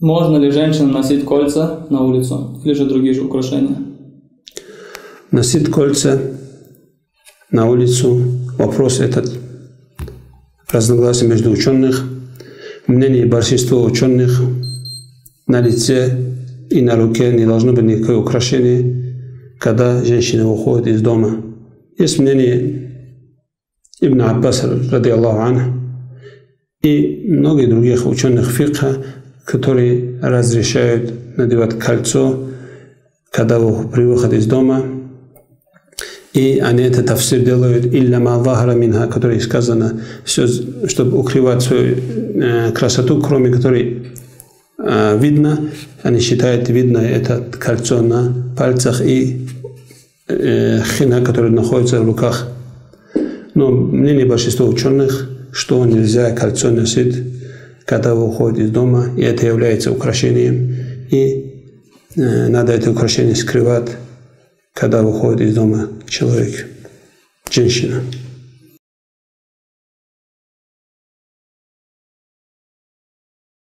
Можно ли женщинам носить кольца на улицу или же другие же украшения? Носить кольца на улицу. Вопрос этот разногласие между ученых. Мнение большинства ученых на лице и на руке не должно быть никакое украшение, когда женщина уходит из дома. Есть мнение Ибн Аббас, ради Аллаху и многих других ученых фикха, которые разрешают надевать кольцо, когда при выходе из дома. И они это тафсир делают «Илля ма вахара минха», который сказано, все, чтобы укрывать свою э, красоту, кроме которой э, видно, они считают видно это кольцо на пальцах и э, хина, который находится в руках. Но мнение большинства ученых, что нельзя кольцо носить когда выходит из дома, и это является украшением, и э, надо это украшение скрывать, когда выходит из дома человек, женщина.